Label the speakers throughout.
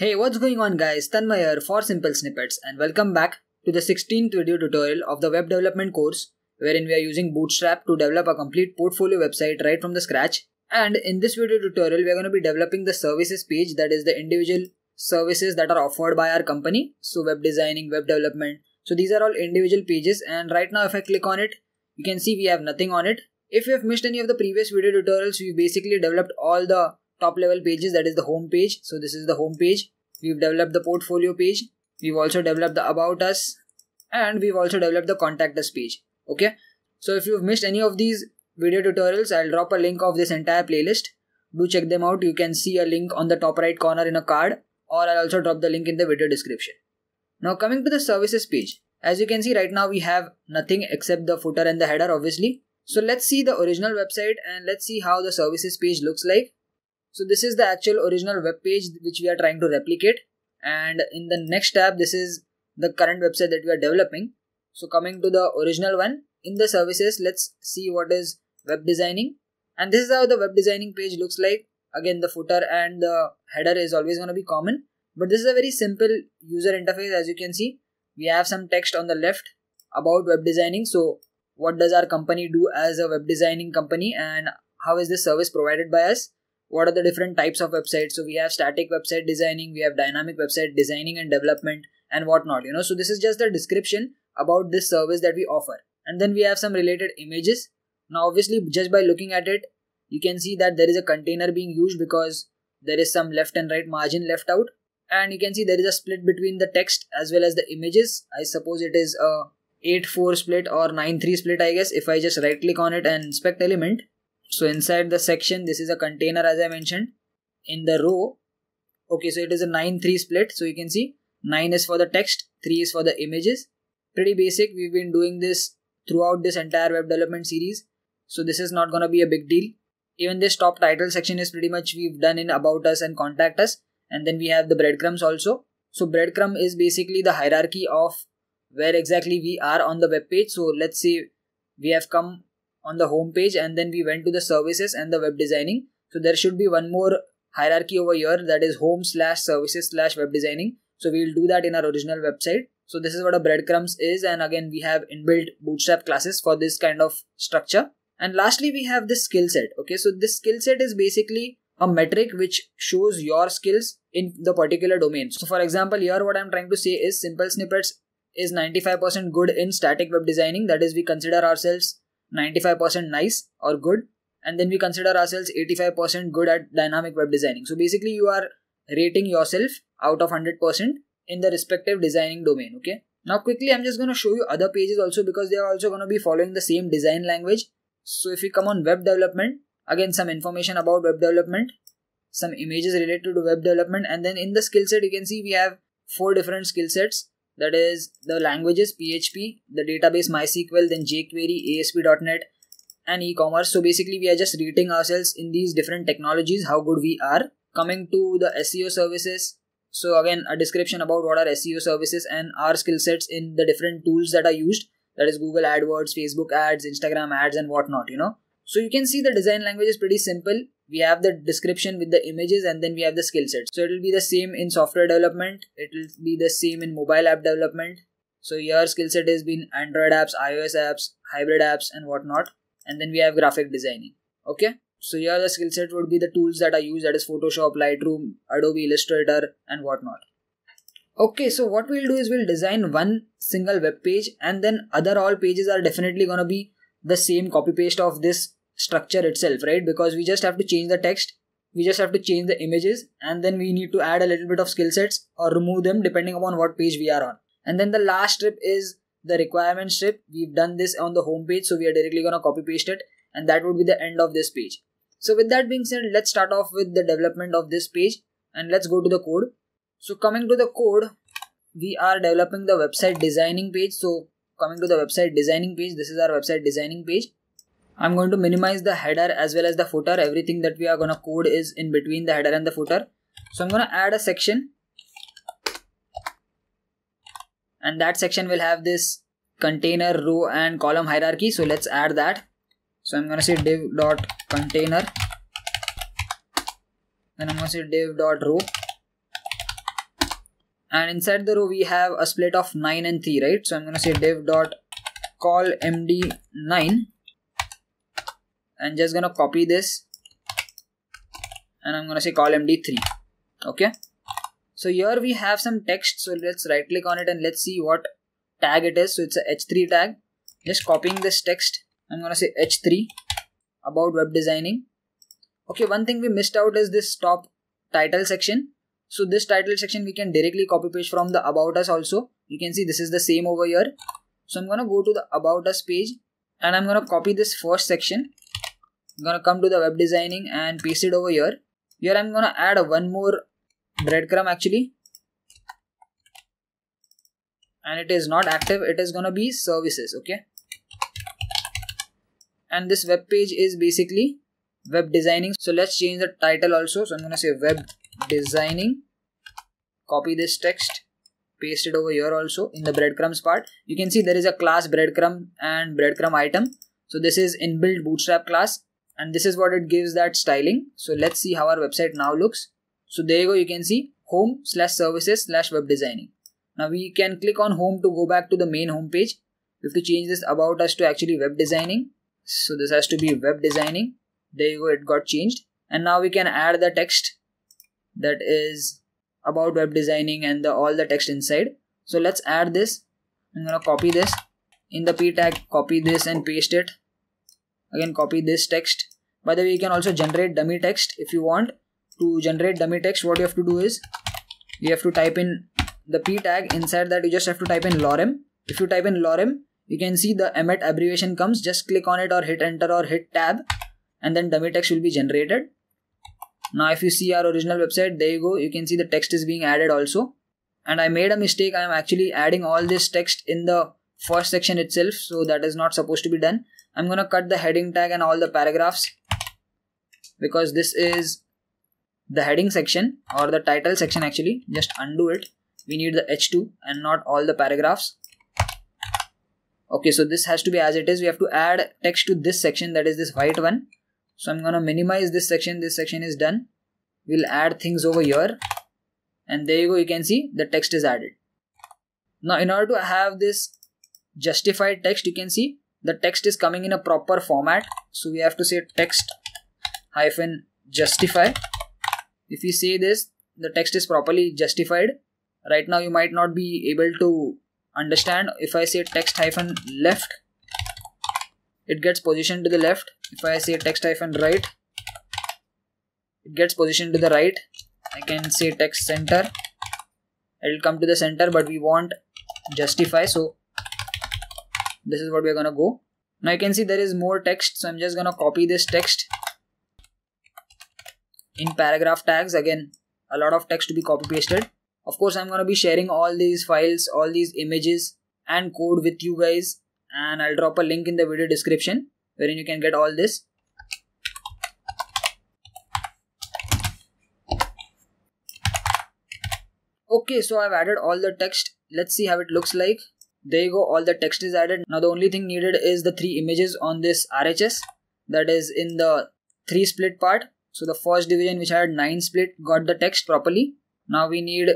Speaker 1: Hey, what's going on guys? Tanmay here for Simple Snippets and welcome back to the 16th video tutorial of the web development course wherein we are using Bootstrap to develop a complete portfolio website right from the scratch. And in this video tutorial, we are going to be developing the services page that is the individual services that are offered by our company. So web designing, web development. So these are all individual pages and right now if I click on it, you can see we have nothing on it. If you have missed any of the previous video tutorials, we basically developed all the top level pages that is the home page so this is the home page we've developed the portfolio page. We've also developed the about us. And we've also developed the contact us page. Okay? So if you've missed any of these video tutorials i'll drop a link of this entire playlist. Do check them out. You can see a link on the top right corner in a card. Or i'll also drop the link in the video description. Now coming to the services page. As you can see right now we have nothing except the footer and the header obviously. So let's see the original website and let's see how the services page looks like so this is the actual original web page which we are trying to replicate and in the next tab this is the current website that we are developing. So coming to the original one in the services let's see what is web designing and this is how the web designing page looks like. Again the footer and the header is always going to be common but this is a very simple user interface as you can see. We have some text on the left about web designing. So what does our company do as a web designing company and how is this service provided by us what are the different types of websites? So we have static website designing we have dynamic website designing and development and whatnot you know. So this is just the description about this service that we offer. And then we have some related images. Now obviously just by looking at it you can see that there is a container being used because there is some left and right margin left out. And you can see there is a split between the text as well as the images. I suppose it is a 8 4 split or 9 3 split i guess if i just right click on it and inspect element so inside the section this is a container as i mentioned in the row. Okay so it is a 9 3 split. So you can see 9 is for the text 3 is for the images. Pretty basic. We've been doing this throughout this entire web development series. So this is not going to be a big deal. Even this top title section is pretty much we've done in about us and contact us. And then we have the breadcrumbs also. So breadcrumb is basically the hierarchy of where exactly we are on the web page. So let's say we have come on the home page and then we went to the services and the web designing. So there should be one more hierarchy over here that is home slash services slash web designing. So we'll do that in our original website. So this is what a breadcrumbs is. And again we have inbuilt bootstrap classes for this kind of structure. And lastly we have this skill set. Okay so this skill set is basically a metric which shows your skills in the particular domain. So for example here what i'm trying to say is simple snippets is 95% good in static web designing. That is we consider ourselves 95% nice or good and then we consider ourselves 85% good at dynamic web designing. So basically you are rating yourself out of 100% in the respective designing domain okay? Now quickly i'm just going to show you other pages also because they are also going to be following the same design language. So if we come on web development again some information about web development some images related to web development and then in the skill set you can see we have four different skill sets that is the languages PHP, the database MySQL, then jQuery, ASP.NET, and e-commerce. So basically, we are just rating ourselves in these different technologies, how good we are. Coming to the SEO services. So again, a description about what are SEO services and our skill sets in the different tools that are used. That is Google AdWords, Facebook ads, Instagram ads, and whatnot. You know. So you can see the design language is pretty simple we have the description with the images and then we have the skill set. So it will be the same in software development it will be the same in mobile app development. So your skill set has been android apps ios apps hybrid apps and whatnot. And then we have graphic designing okay? So here the skill set would be the tools that are used that is photoshop lightroom adobe illustrator and whatnot. Okay so what we'll do is we'll design one single web page and then other all pages are definitely going to be the same copy paste of this structure itself, right? Because we just have to change the text, we just have to change the images, and then we need to add a little bit of skill sets or remove them depending upon what page we are on. And then the last strip is the requirement strip. We've done this on the home page, so we are directly gonna copy paste it, and that would be the end of this page. So with that being said, let's start off with the development of this page and let's go to the code. So coming to the code, we are developing the website designing page. So coming to the website designing page, this is our website designing page. I'm going to minimize the header as well as the footer. Everything that we are going to code is in between the header and the footer. So I'm going to add a section and that section will have this container row and column hierarchy. So let's add that. So I'm going to say div dot container then I'm going to say div dot row and inside the row we have a split of 9 and 3 right so i'm going to say div dot col md9 and just gonna copy this. And i'm gonna say col md3 okay? So here we have some text. So let's right click on it and let's see what tag it is. So it's a h3 tag. Just copying this text. I'm gonna say h3 about web designing. Okay one thing we missed out is this top title section. So this title section we can directly copy paste from the about us also. You can see this is the same over here. So i'm gonna go to the about us page and i'm gonna copy this first section i'm gonna come to the web designing and paste it over here. Here i'm gonna add one more breadcrumb actually. And it is not active it is gonna be services okay? And this web page is basically web designing. So let's change the title also. So i'm gonna say web designing. Copy this text paste it over here also in the breadcrumbs part. You can see there is a class breadcrumb and breadcrumb item. So this is inbuilt bootstrap class and this is what it gives that styling. So let's see how our website now looks. So there you go you can see home slash services slash web designing. Now we can click on home to go back to the main home page. We have to change this about us to actually web designing. So this has to be web designing. There you go it got changed. And now we can add the text that is about web designing and the, all the text inside. So let's add this. I'm gonna copy this. In the p tag copy this and paste it again copy this text. By the way you can also generate dummy text if you want. To generate dummy text what you have to do is you have to type in the p tag. Inside that you just have to type in lorem. If you type in lorem you can see the emmet abbreviation comes. Just click on it or hit enter or hit tab and then dummy text will be generated. Now if you see our original website there you go. You can see the text is being added also. And i made a mistake. I am actually adding all this text in the first section itself so that is not supposed to be done i'm to cut the heading tag and all the paragraphs because this is the heading section or the title section actually. Just undo it. We need the h2 and not all the paragraphs. Okay so this has to be as it is. We have to add text to this section that is this white one. So I'm gonna minimize this section. This section is done. We'll add things over here. And there you go. You can see the text is added. Now in order to have this justified text you can see the text is coming in a proper format. So we have to say text hyphen justify. If we say this the text is properly justified. Right now you might not be able to understand. If i say text hyphen left it gets positioned to the left. If I say text hyphen right it gets positioned to the right. I can say text center. It will come to the center but we want justify. So this is what we're gonna go. Now you can see there is more text so I'm just gonna copy this text in paragraph tags. Again a lot of text to be copy pasted of course I'm gonna be sharing all these files all these images and code with you guys and I'll drop a link in the video description wherein you can get all this. Okay so I've added all the text. Let's see how it looks like there you go all the text is added. Now the only thing needed is the three images on this RHS that is in the three split part. So the first division which had nine split got the text properly. Now we need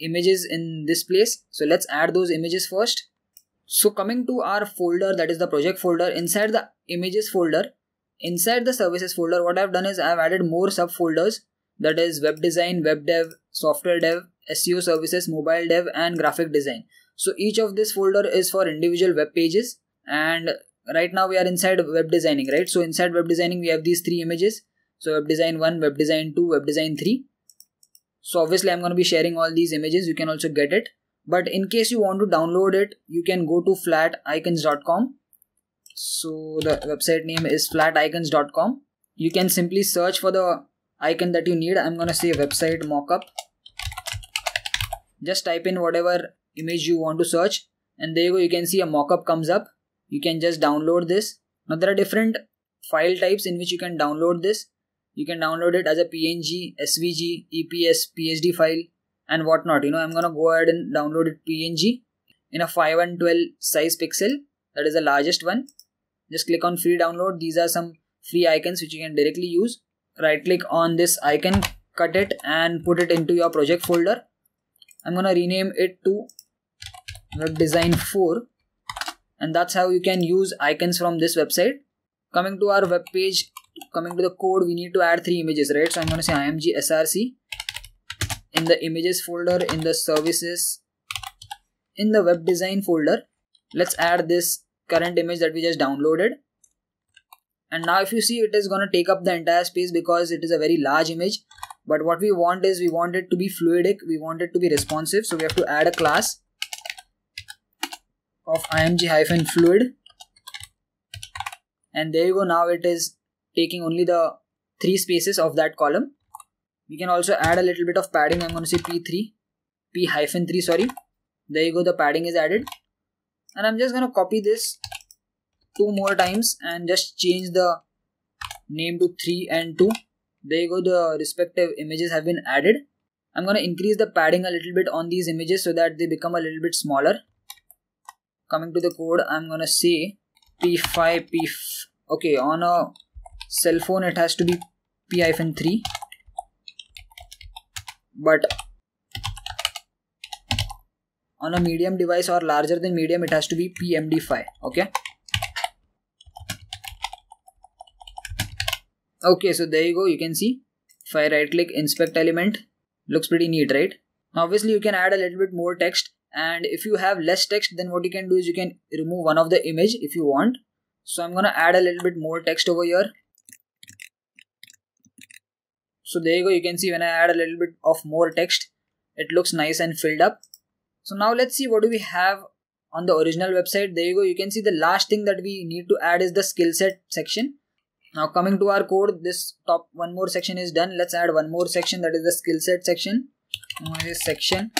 Speaker 1: images in this place. So let's add those images first. So coming to our folder that is the project folder inside the images folder inside the services folder what I've done is I've added more subfolders. That is web design, web dev, software dev, SEO services, mobile dev and graphic design. So each of this folder is for individual web pages and right now we are inside web designing right. So inside web designing we have these three images. So web design 1, web design 2, web design 3. So obviously I'm going to be sharing all these images. You can also get it but in case you want to download it you can go to flaticons.com so the website name is flaticons.com you can simply search for the icon that you need i'm gonna say website mockup just type in whatever image you want to search. And there you go you can see a mockup comes up. You can just download this. Now there are different file types in which you can download this. You can download it as a png svg eps psd file and whatnot. You know i'm gonna go ahead and download it png in a 5 and 12 size pixel. That is the largest one. Just click on free download. These are some free icons which you can directly use. Right click on this icon cut it and put it into your project folder. I'm gonna rename it to design 4 and that's how you can use icons from this website. Coming to our web page coming to the code we need to add three images right? So i'm going to say img src in the images folder in the services in the web design folder. Let's add this current image that we just downloaded. And now if you see it is going to take up the entire space because it is a very large image. But what we want is we want it to be fluidic. We want it to be responsive. So we have to add a class of img hyphen fluid. And there you go now it is taking only the three spaces of that column. We can also add a little bit of padding. I'm going to say p3 p hyphen 3 sorry. There you go the padding is added. And i'm just going to copy this two more times and just change the name to 3 and 2 there you go the respective images have been added. I'm going to increase the padding a little bit on these images so that they become a little bit smaller coming to the code i'm to say p5 p okay on a cell phone it has to be p-3 but on a medium device or larger than medium it has to be pmd5 okay? Okay so there you go you can see. If i right click inspect element looks pretty neat right? Now obviously you can add a little bit more text and if you have less text then what you can do is you can remove one of the image if you want. So i'm gonna add a little bit more text over here. So there you go. You can see when I add a little bit of more text it looks nice and filled up. So now let's see what do we have on the original website. There you go. You can see the last thing that we need to add is the skill set section. Now coming to our code this top one more section is done. Let's add one more section that is the skill set section. Section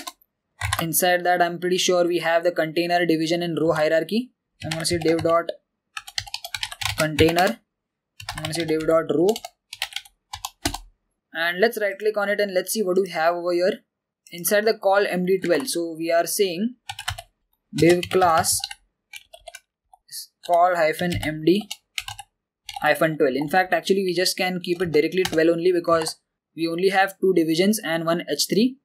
Speaker 1: inside that i'm pretty sure we have the container division and row hierarchy. I'm going to say div dot container. I'm going to say div dot row. And let's right click on it and let's see what we have over here. Inside the col md12 so we are saying div class col hyphen md hyphen 12 in fact actually we just can keep it directly 12 only because we only have two divisions and one h3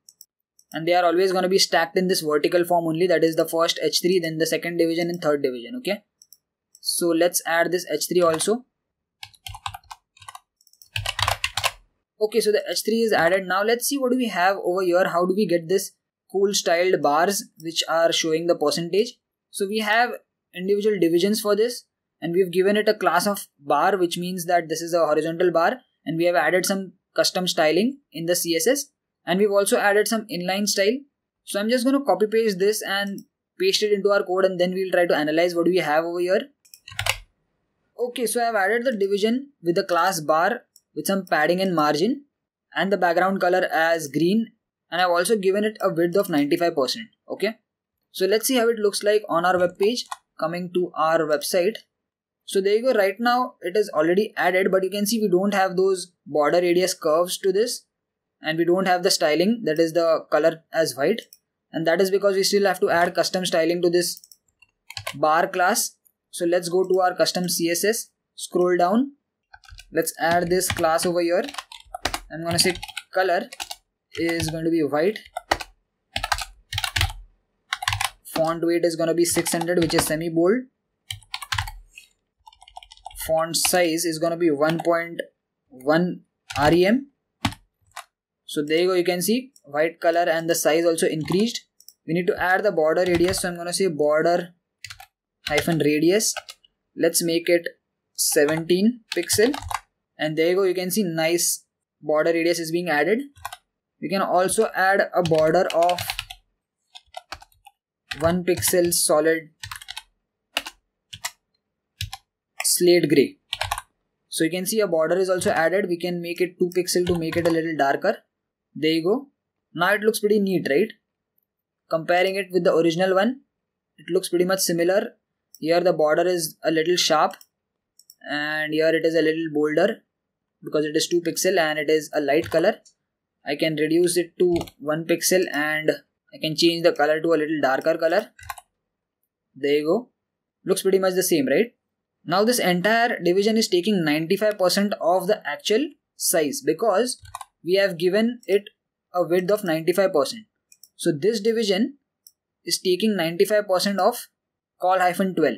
Speaker 1: and they are always going to be stacked in this vertical form only. That is the first h3 then the second division and third division okay? So let's add this h3 also. Okay so the h3 is added. Now let's see what do we have over here. How do we get this cool styled bars which are showing the percentage? So we have individual divisions for this and we've given it a class of bar which means that this is a horizontal bar and we have added some custom styling in the css and we've also added some inline style. So i'm just going to copy paste this and paste it into our code and then we'll try to analyze what we have over here. Okay so i've added the division with the class bar with some padding and margin and the background color as green. And I've also given it a width of 95% okay? So let's see how it looks like on our web page coming to our website. So there you go. Right now it is already added but you can see we don't have those border radius curves to this and we don't have the styling. That is the color as white. And that is because we still have to add custom styling to this bar class. So let's go to our custom css scroll down. Let's add this class over here. I'm to say color is going to be white. Font weight is going to be 600 which is semi bold font size is going to be 1.1 rem so there you go you can see white color and the size also increased. We need to add the border radius. So i'm going to say border hyphen radius. Let's make it 17 pixel. And there you go you can see nice border radius is being added. We can also add a border of 1 pixel solid slate gray. So you can see a border is also added. We can make it 2 pixel to make it a little darker there you go. Now it looks pretty neat right? Comparing it with the original one it looks pretty much similar. Here the border is a little sharp and here it is a little bolder because it is 2 pixel and it is a light color. I can reduce it to 1 pixel and I can change the color to a little darker color. There you go. Looks pretty much the same right? Now this entire division is taking 95% of the actual size because we have given it a width of 95% So this division is taking 95% of col hyphen 12.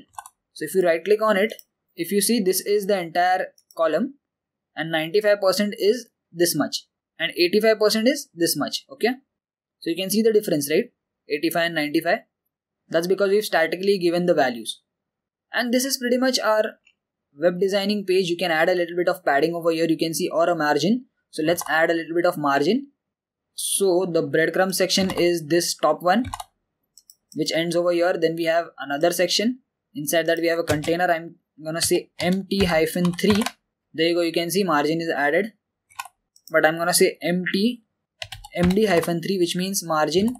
Speaker 1: So if you right click on it, if you see this is the entire column and 95% is this much and 85% is this much. Okay. So you can see the difference, right? 85 and 95. That's because we've statically given the values. And this is pretty much our web designing page. You can add a little bit of padding over here. You can see or a margin. So let's add a little bit of margin. So the breadcrumb section is this top one which ends over here. Then we have another section. Inside that we have a container. I'm gonna say mt hyphen 3. There you go. You can see margin is added. But I'm gonna say mt md hyphen 3 which means margin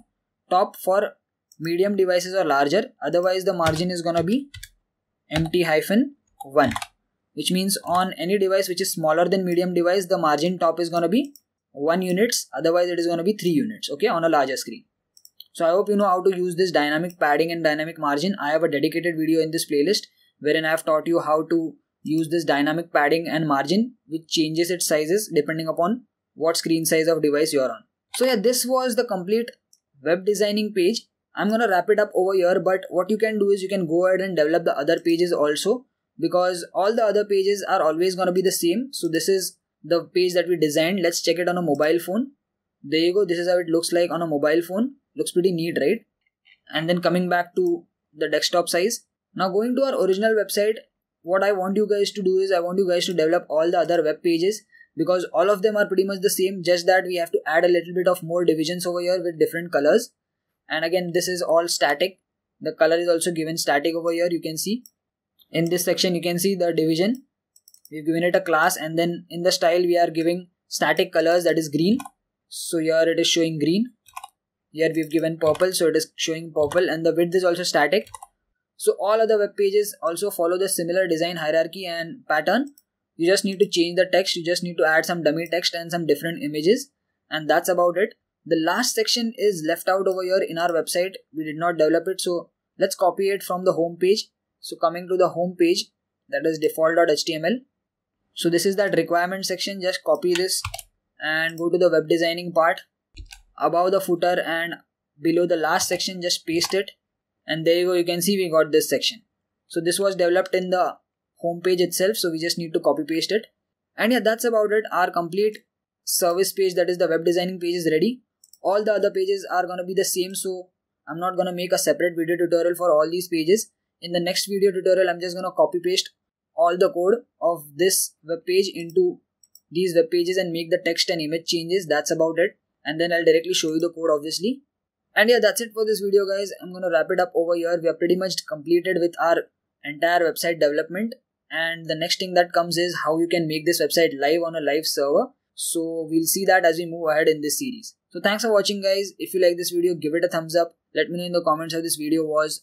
Speaker 1: top for medium devices or larger. Otherwise the margin is gonna be mt hyphen 1 which means on any device which is smaller than medium device the margin top is going to be 1 units otherwise it is going to be 3 units okay on a larger screen. So i hope you know how to use this dynamic padding and dynamic margin. I have a dedicated video in this playlist wherein i have taught you how to use this dynamic padding and margin which changes its sizes depending upon what screen size of device you are on. So yeah this was the complete web designing page. I'm gonna wrap it up over here but what you can do is you can go ahead and develop the other pages also because all the other pages are always going to be the same. So this is the page that we designed. Let's check it on a mobile phone. There you go. This is how it looks like on a mobile phone. Looks pretty neat right? And then coming back to the desktop size. Now going to our original website what i want you guys to do is i want you guys to develop all the other web pages because all of them are pretty much the same just that we have to add a little bit of more divisions over here with different colors. And again this is all static. The color is also given static over here you can see in this section you can see the division. We've given it a class and then in the style we are giving static colors that is green. So here it is showing green. Here we've given purple so it is showing purple and the width is also static. So all other web pages also follow the similar design hierarchy and pattern. You just need to change the text you just need to add some dummy text and some different images and that's about it. The last section is left out over here in our website. We did not develop it so let's copy it from the home page so coming to the home page that is default.html. So this is that requirement section. Just copy this and go to the web designing part. Above the footer and below the last section just paste it and there you go you can see we got this section. So this was developed in the home page itself so we just need to copy paste it. And yeah that's about it. Our complete service page that is the web designing page is ready. All the other pages are gonna be the same so I'm not gonna make a separate video tutorial for all these pages in the next video tutorial i'm just going to copy paste all the code of this web page into these web pages and make the text and image changes. That's about it. And then i'll directly show you the code obviously. And yeah that's it for this video guys. I'm going to wrap it up over here. We are pretty much completed with our entire website development. And the next thing that comes is how you can make this website live on a live server. So we'll see that as we move ahead in this series. So thanks for watching guys. If you like this video give it a thumbs up. Let me know in the comments how this video was